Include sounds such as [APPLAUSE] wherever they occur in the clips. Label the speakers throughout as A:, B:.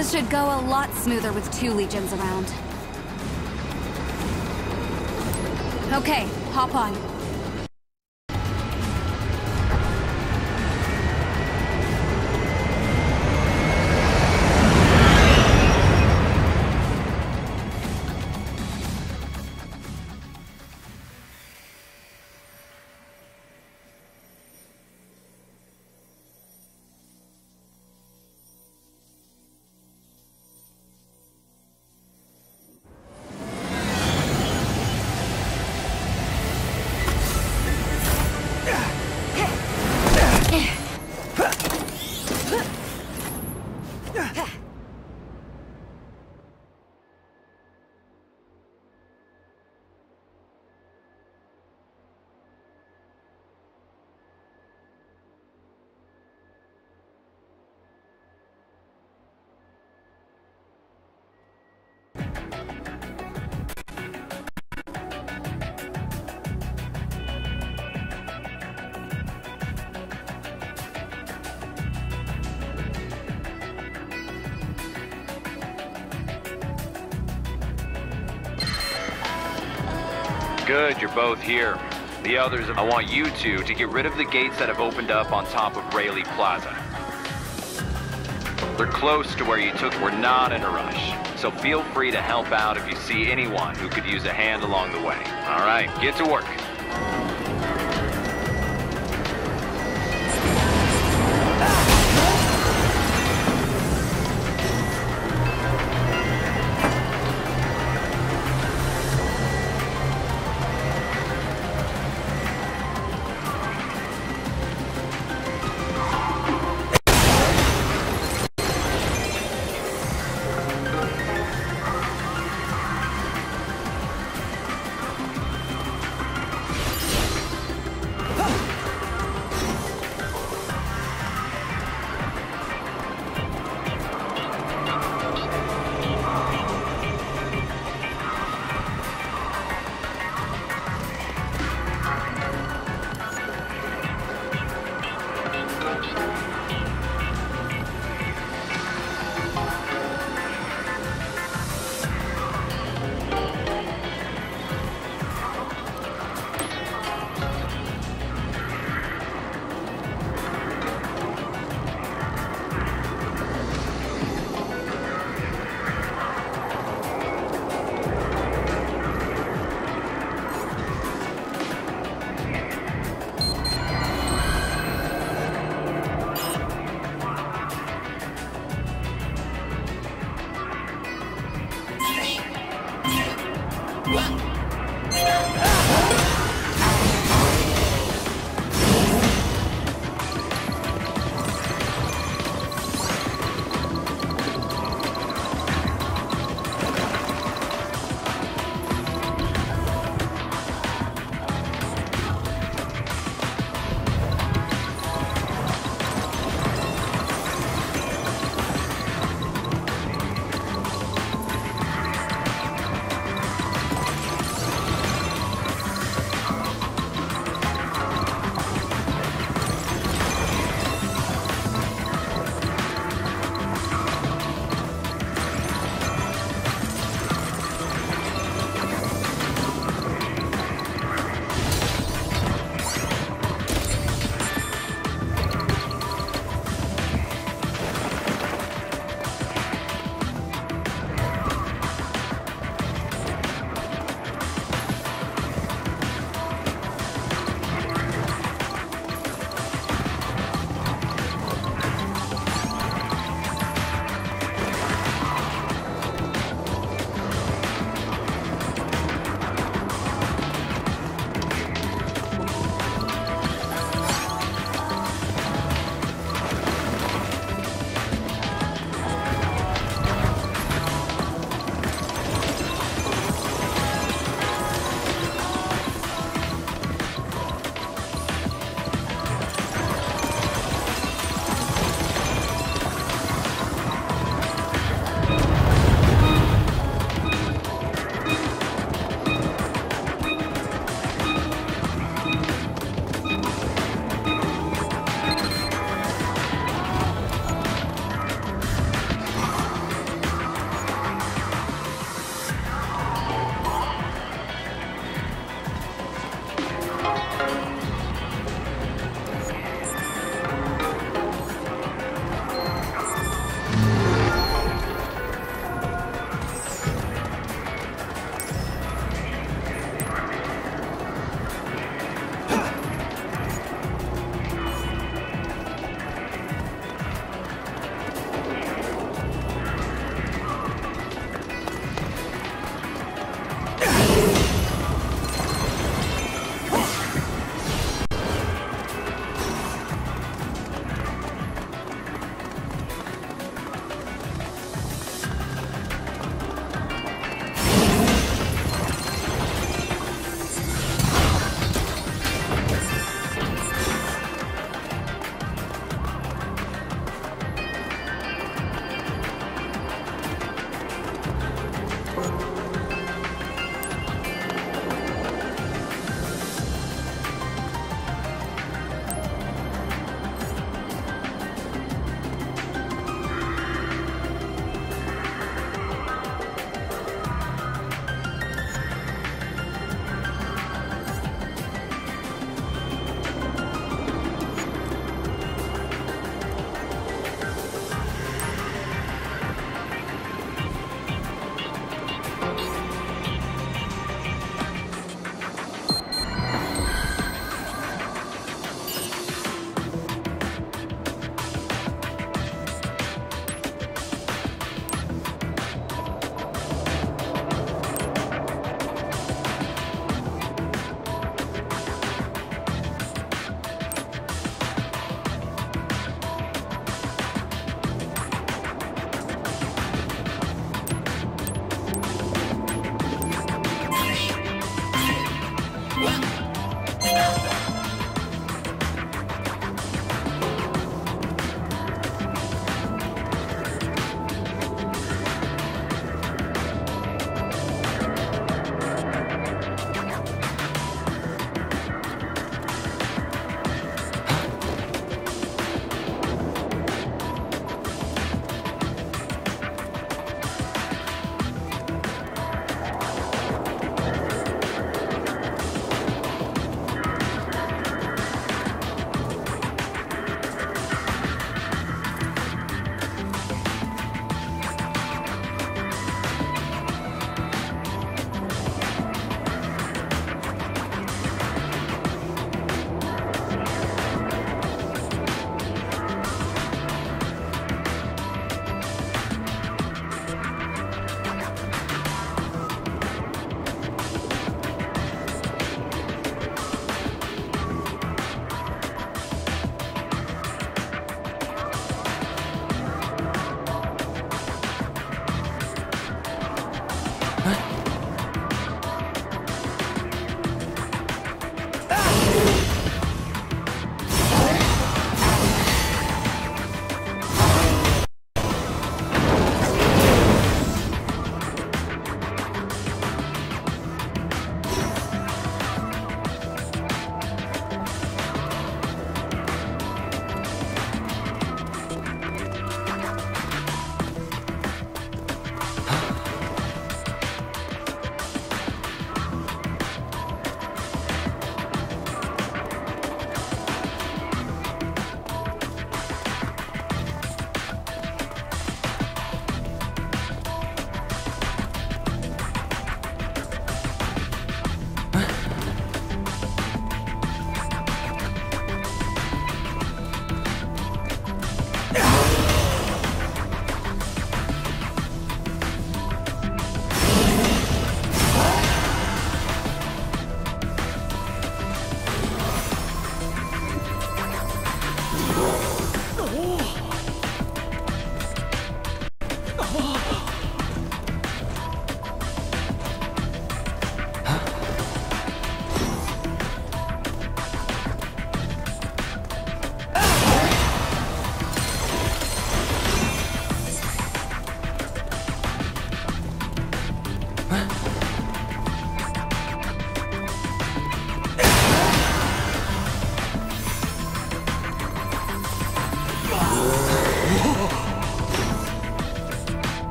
A: This should go a lot smoother with two legions around. Okay, hop on.
B: Good, you're both here. The others, I want you two to get rid of the gates that have opened up on top of Rayleigh Plaza. They're close to where you took. We're not in a rush, so feel free to help out if you see anyone who could use a hand along the way. All right, get to work.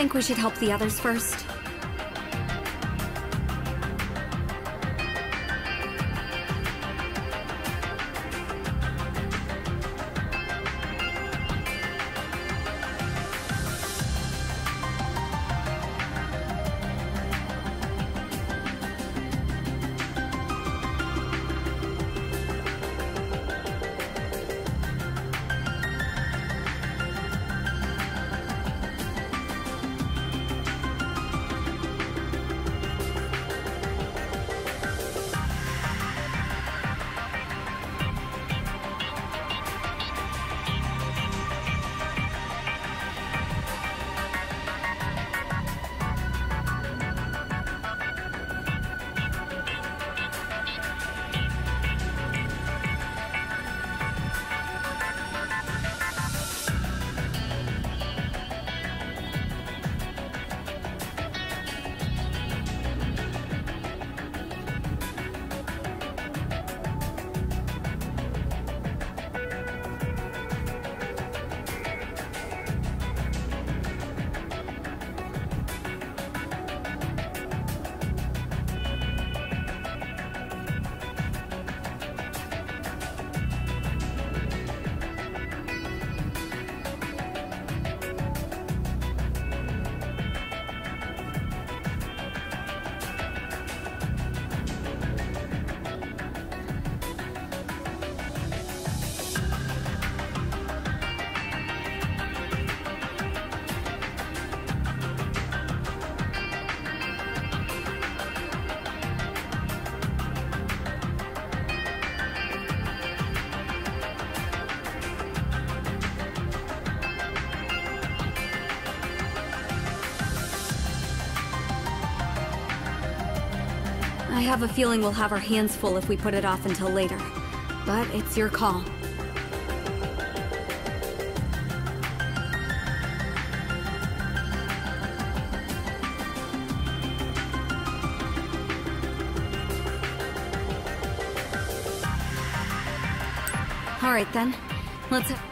A: Think we should help the others first? Have a feeling we'll have our hands full if we put it off until later. But it's your call. All right then. Let's...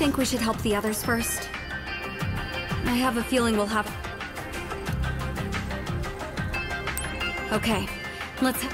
A: think we should help the others first? I have a feeling we'll have... Okay, let's...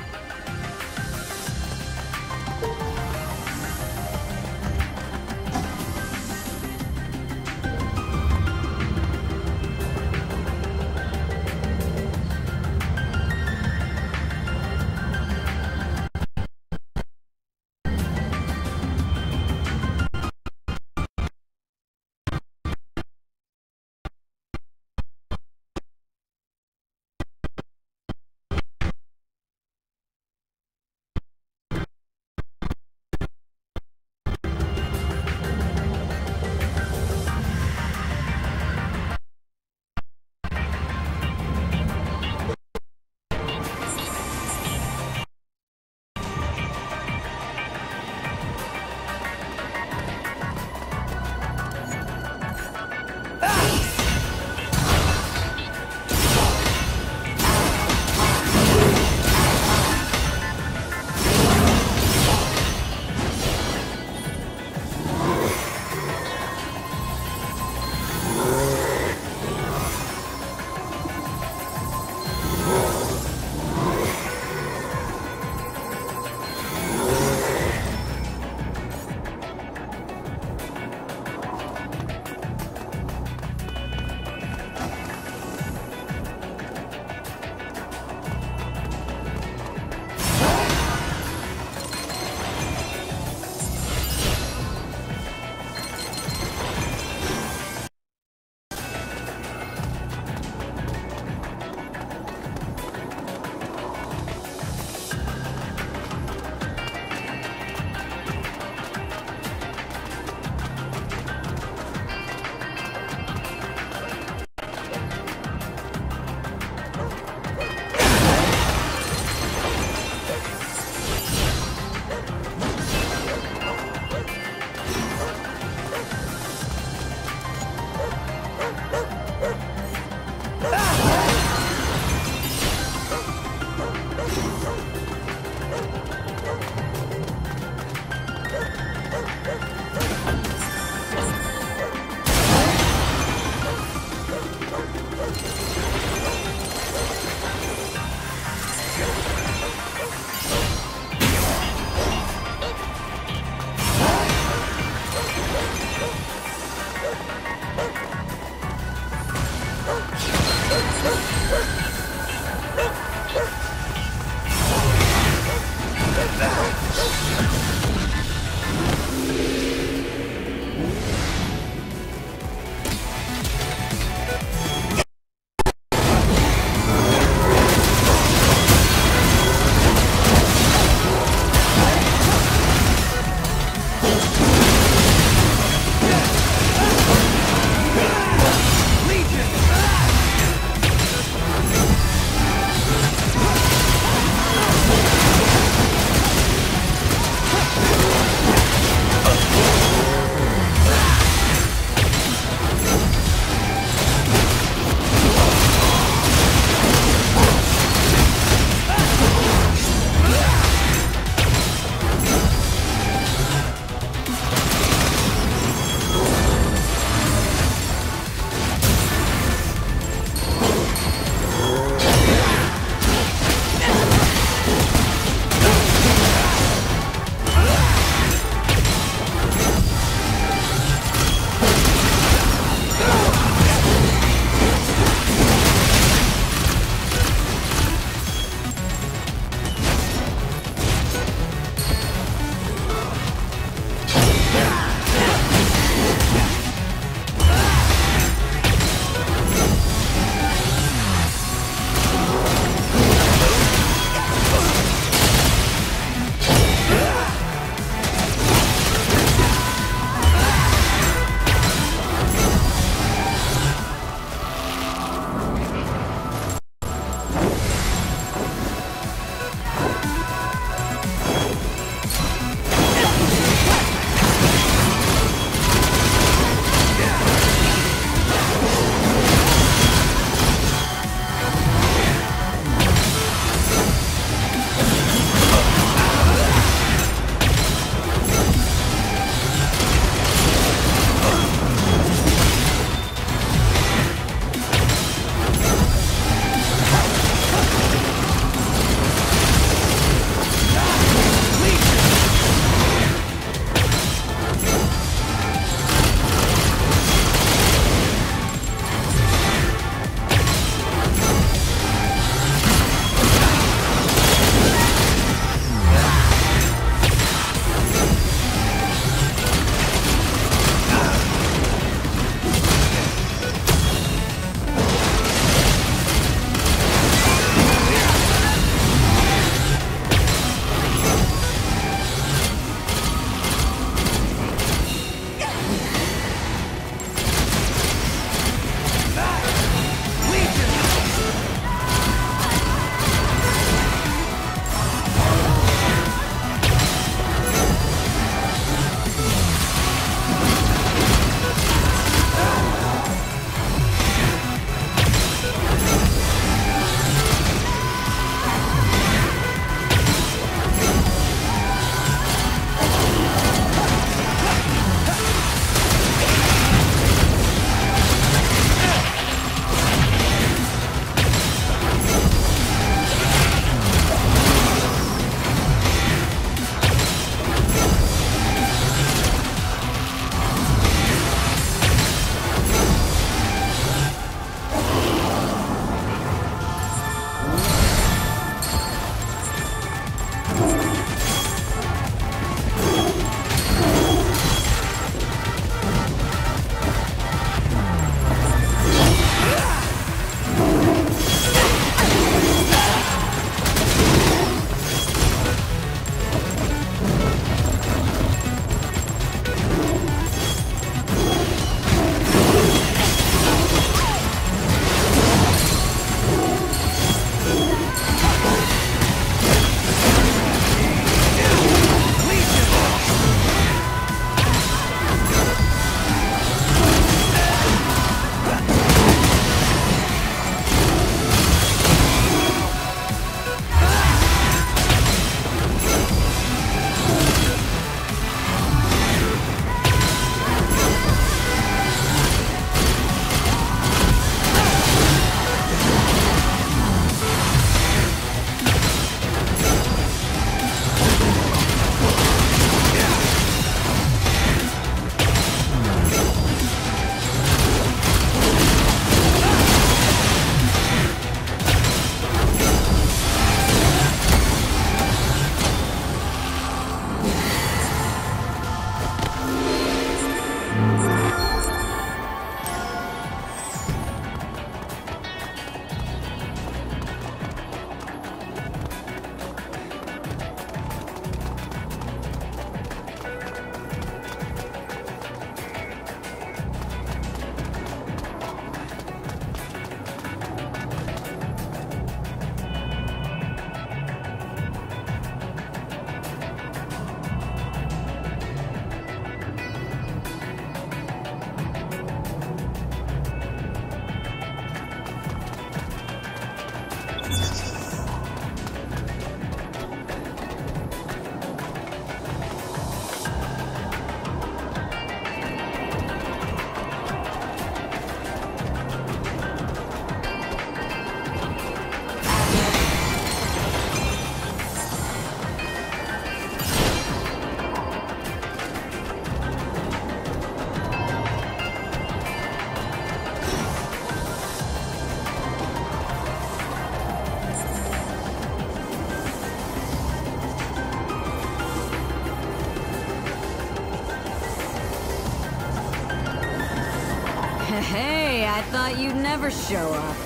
A: I thought you'd never show up.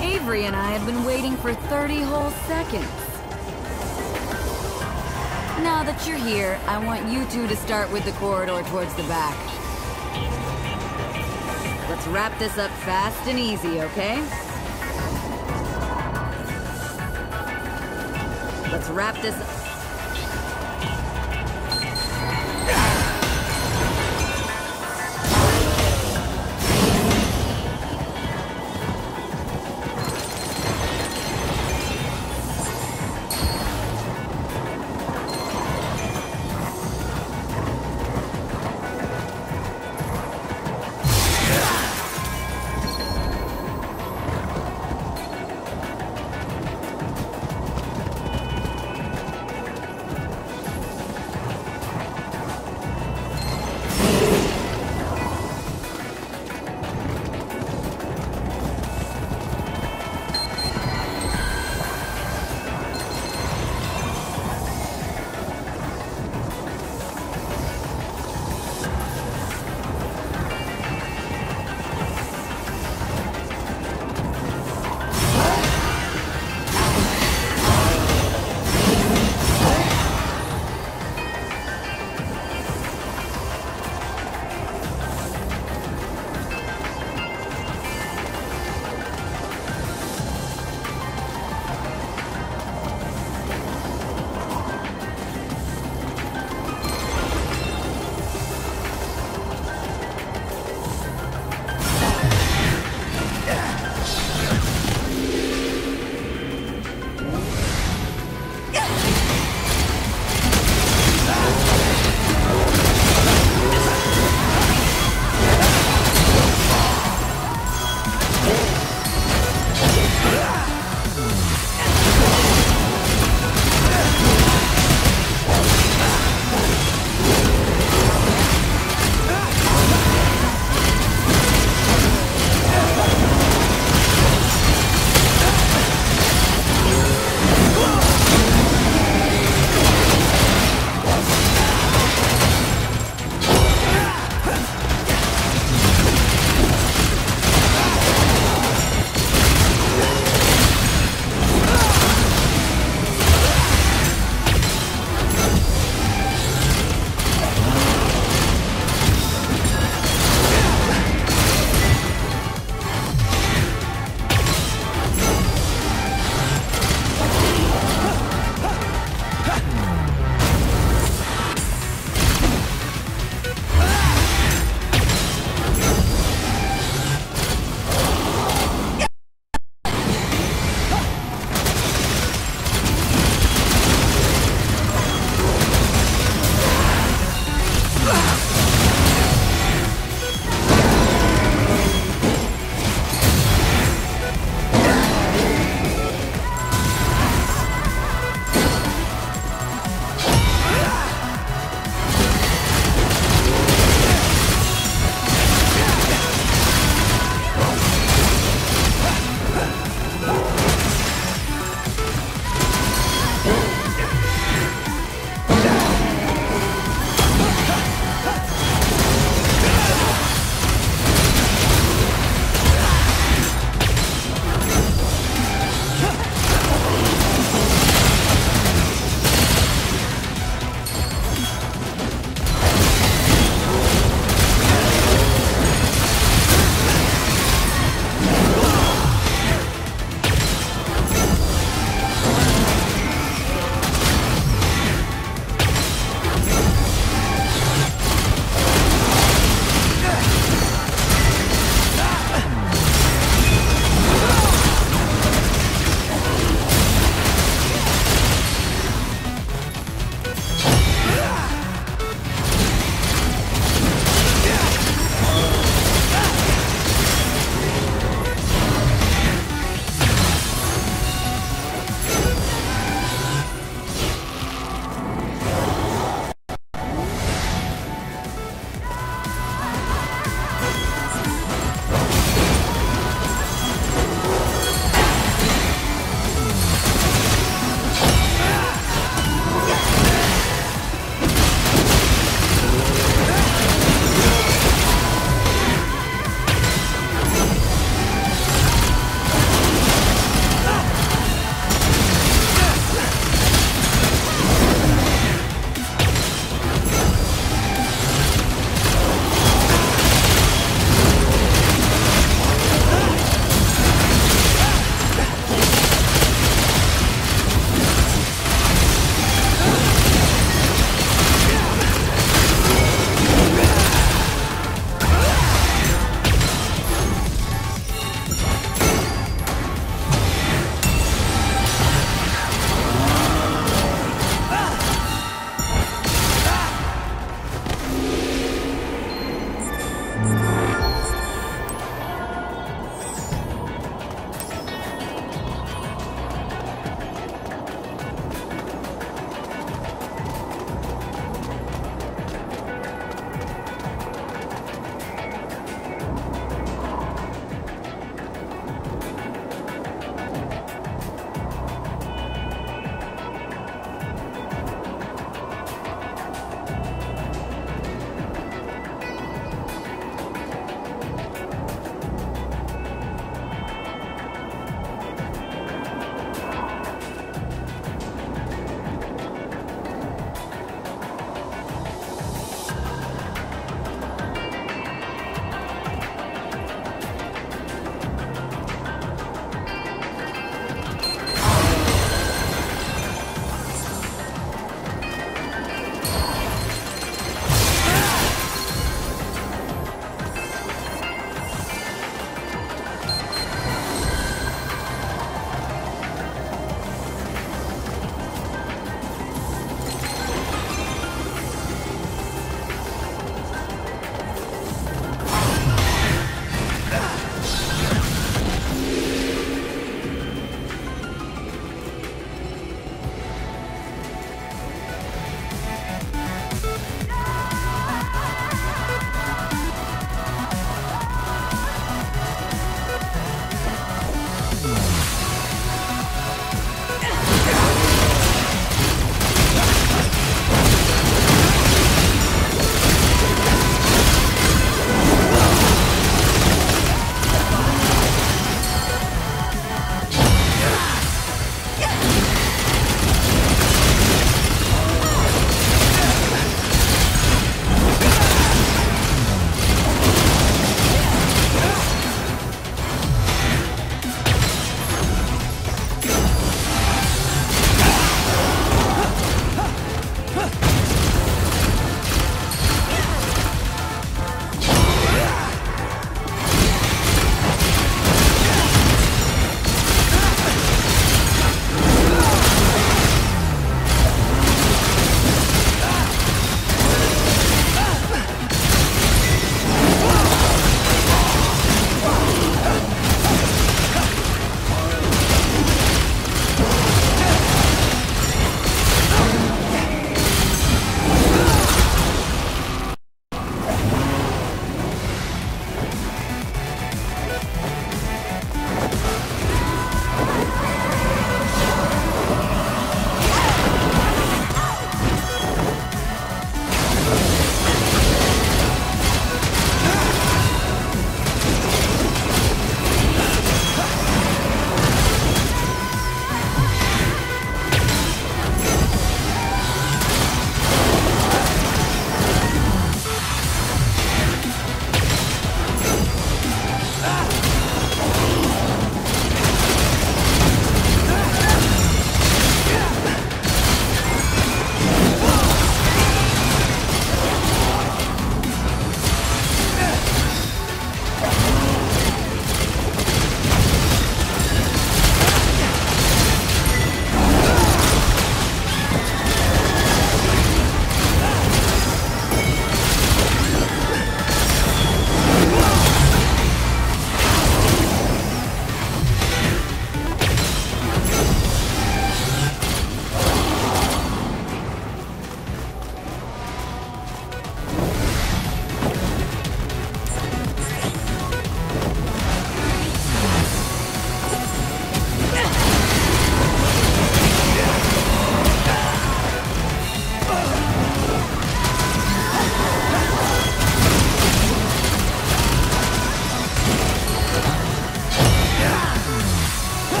A: Avery and I have been waiting for 30 whole seconds. Now that you're here, I want you two to start with the corridor towards the back. Let's wrap this up fast and easy, okay? Let's wrap this We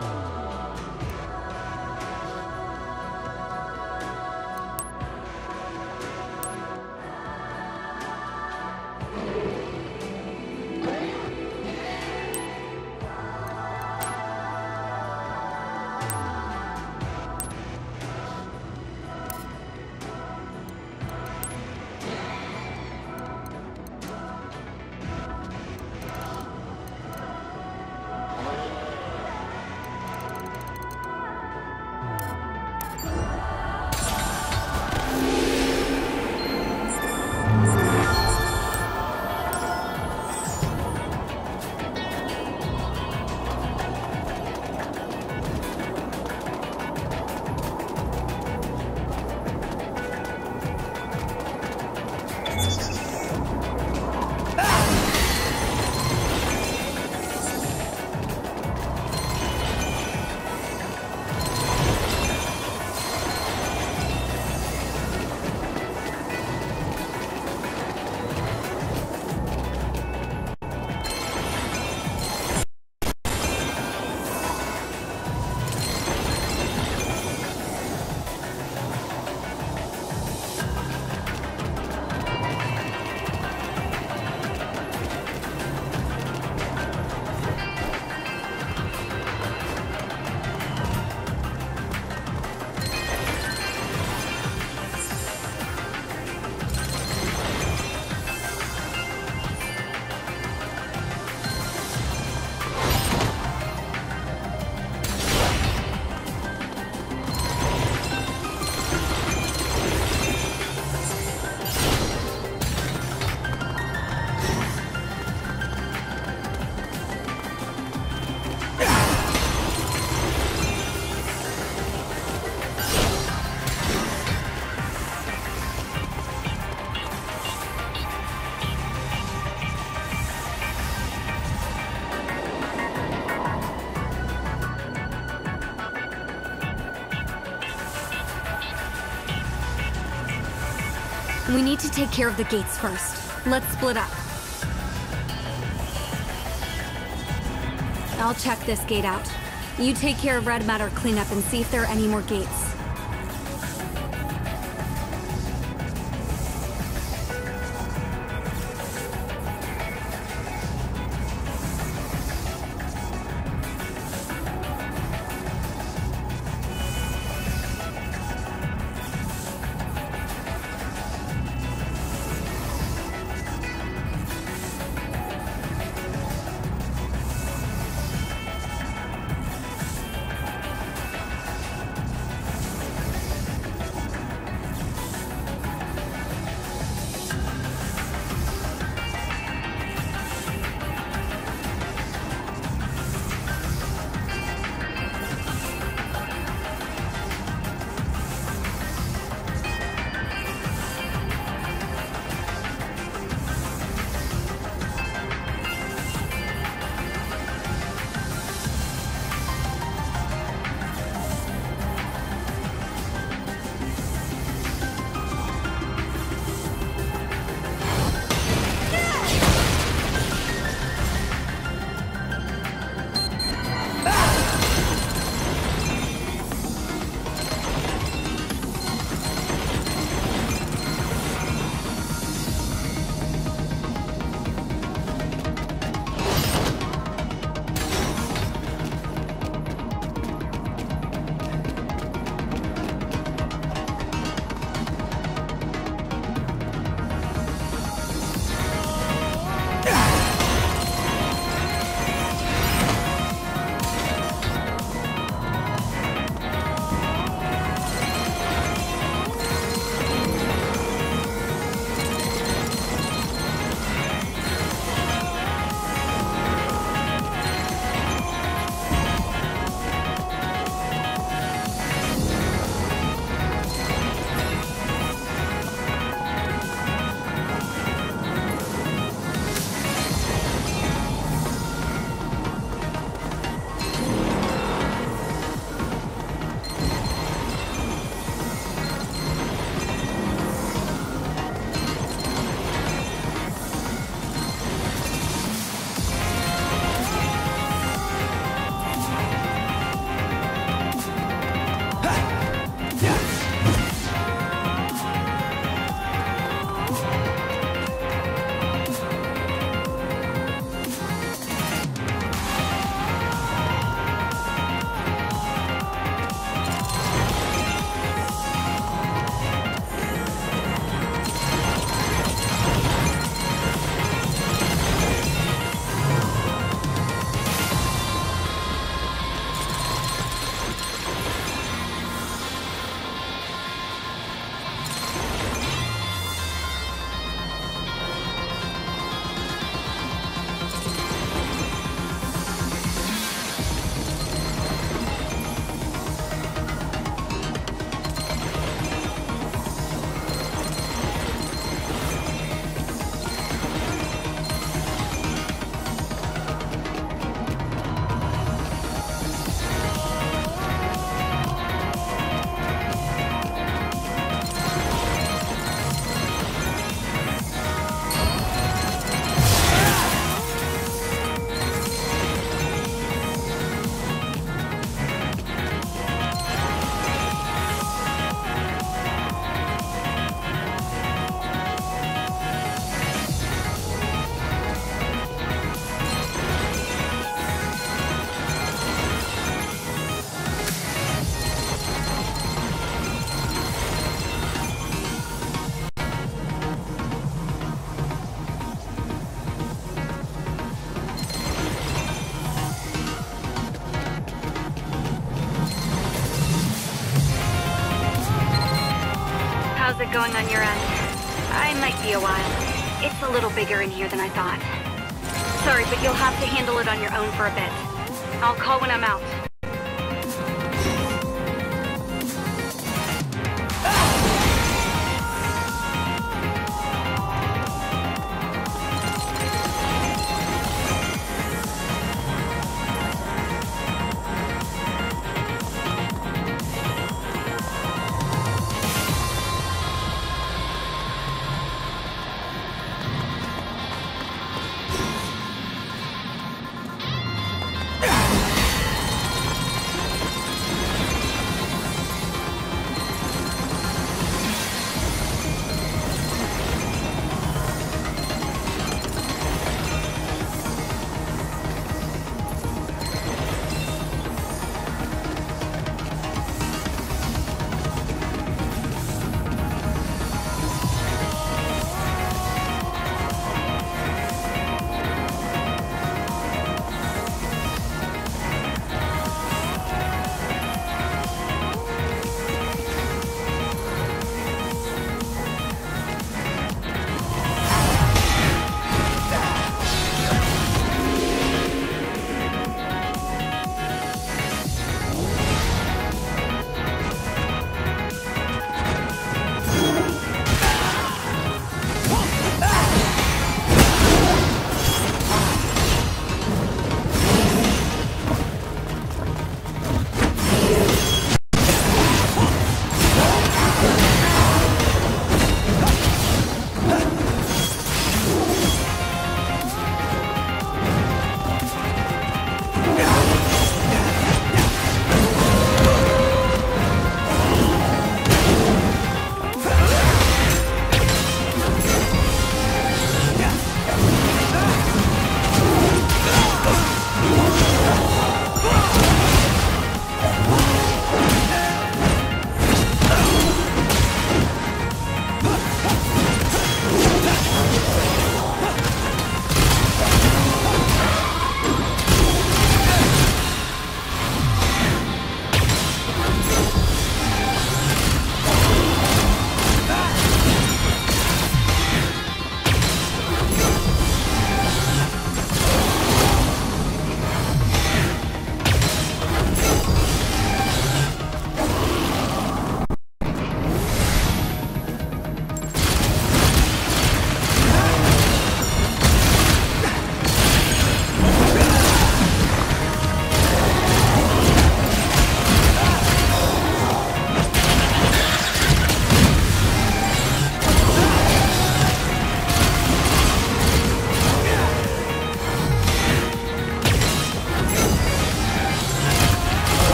A: 嗯。To take care of the gates first. Let's split up. I'll check this gate out. You take care of Red Matter cleanup and see if there are any more gates. Going on your end? I might be a while. It's a little bigger in here than I thought. Sorry, but you'll have to handle it on your own for a bit. I'll call when I'm out.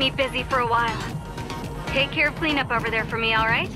A: Me busy for a while. Take care of cleanup over there for me, alright?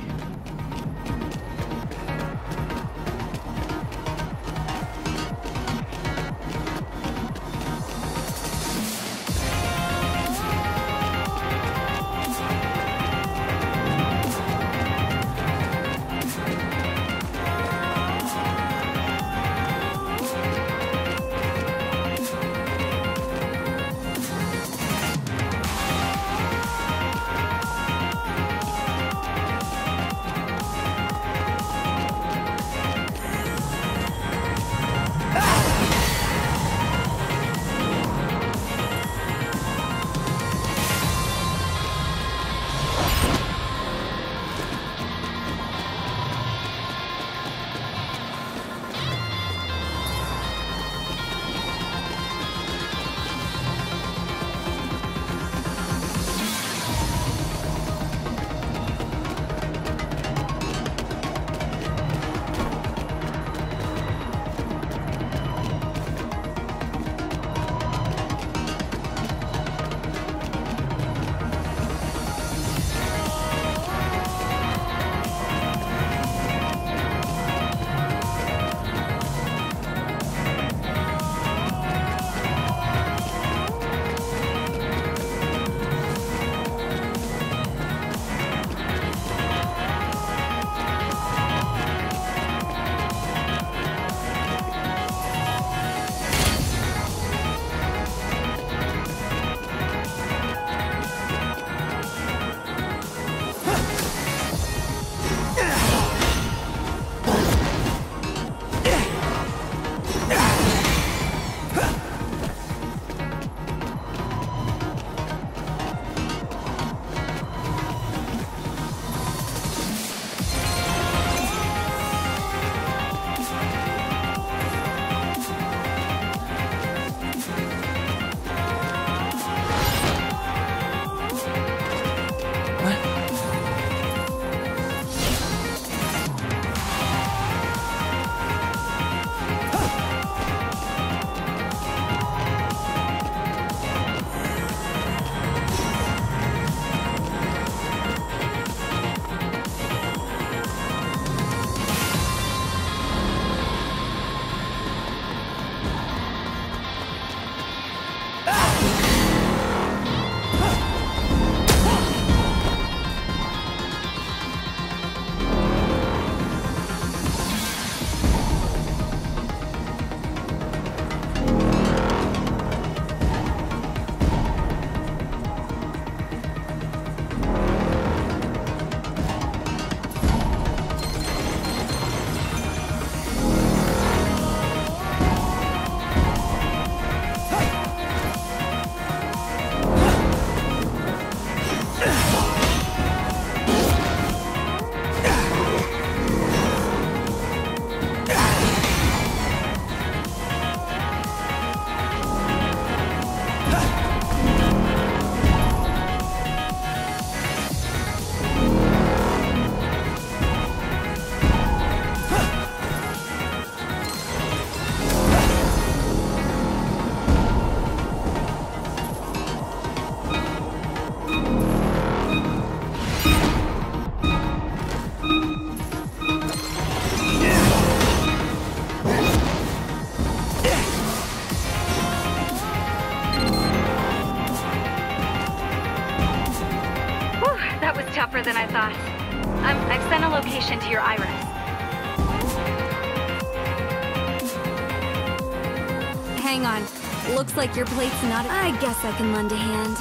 C: Like your plate's not- I guess I can lend a hand.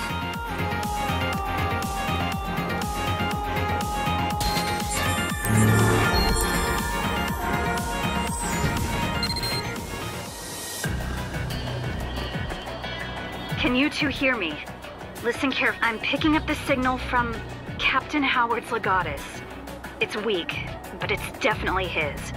A: Can you two hear me? Listen carefully. I'm picking up the signal from Captain Howard's Legatus. It's weak, but it's definitely his.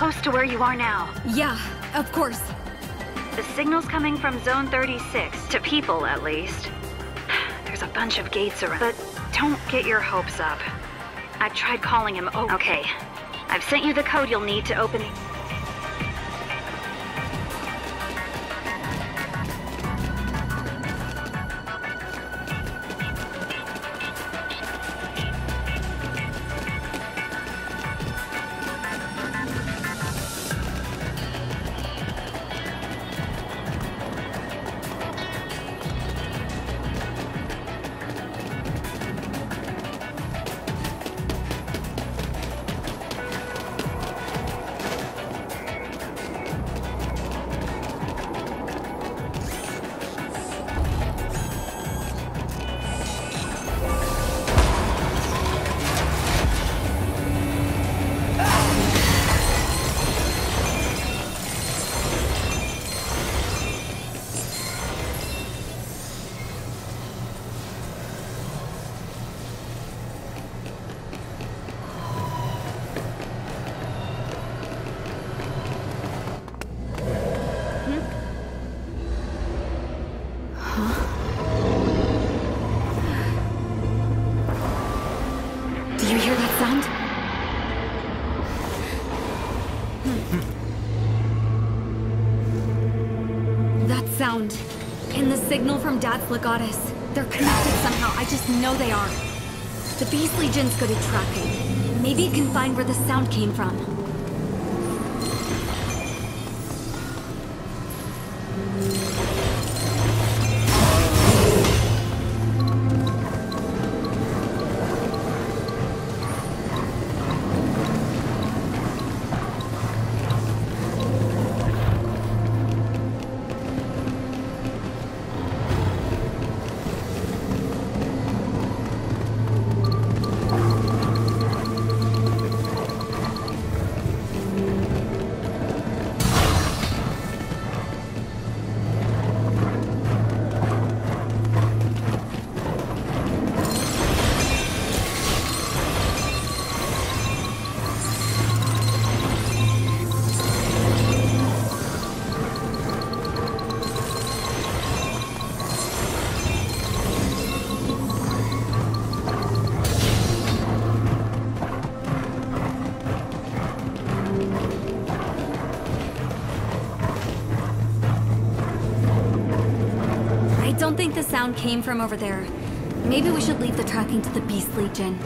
D: Close to where you are now.
A: Yeah, of course.
D: The signal's coming from Zone 36, to people at least. [SIGHS] There's a bunch of gates around, but don't get your hopes up. I tried calling him. Oh, okay. I've sent you the code you'll need to open.
A: Dad's Legatus. They're connected somehow. I just know they are. The Beast Legion's good at tracking. Maybe it can find where the sound came from. Came from over there. Maybe we should leave the tracking to the Beast Legion.